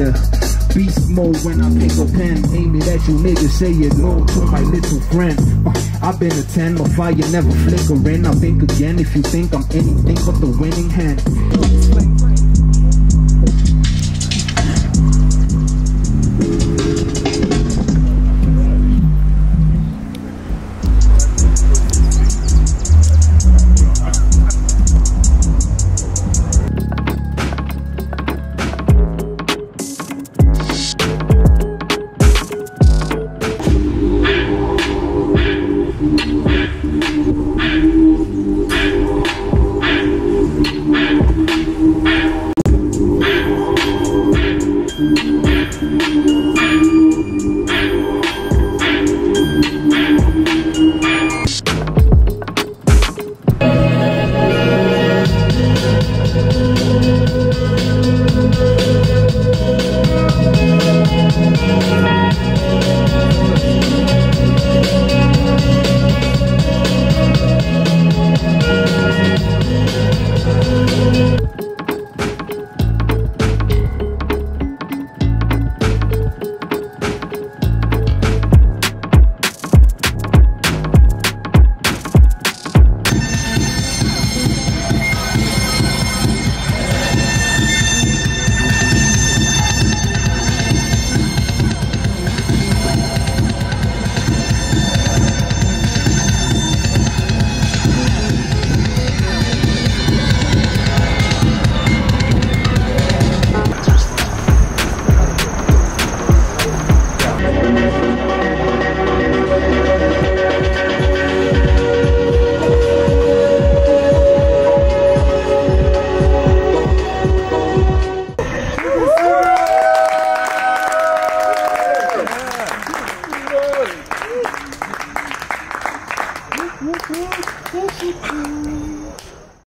Yeah. Beast mode when I pick a pen, aim it at you niggas, say it no to my little friend. Uh, I've been a 10, my fire never flickering. I think again if you think I'm anything but the winning hand. Thank you. 嗯게제일 쉽.